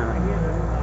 time.